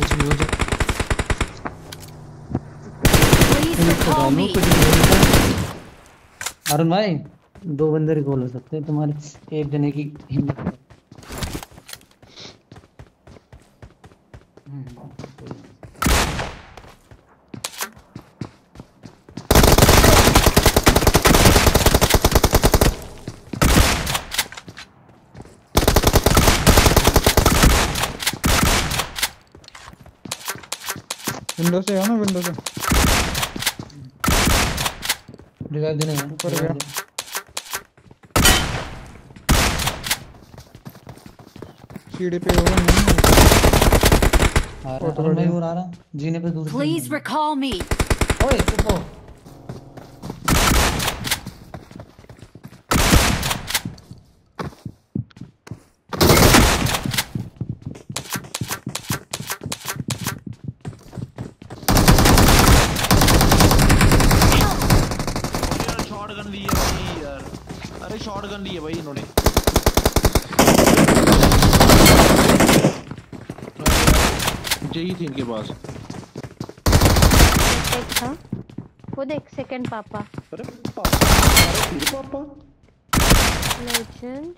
कुछ भी हो जाए अरुण भाई, दो बंदे रिकॉल हो सकते हैं तुम्हारे, एक जने की हिम्मत। विंडो से आओ ना विंडो से रिवाइव देने। का ऊपर गया। सीढ़ी पे होगा नहीं आ रहा है। मैं आ रहा जीने पे दूर प्लीज़ रिकॉल मी ओए चुप हो यार शॉटगन ली है भाई यार शॉर्ट शॉटगन ली है भाई इन्होंने। यही थी इनके पास। एक था वो देख सेकंड पापा। अरे पापा अरे फिर पापा। लेजेंड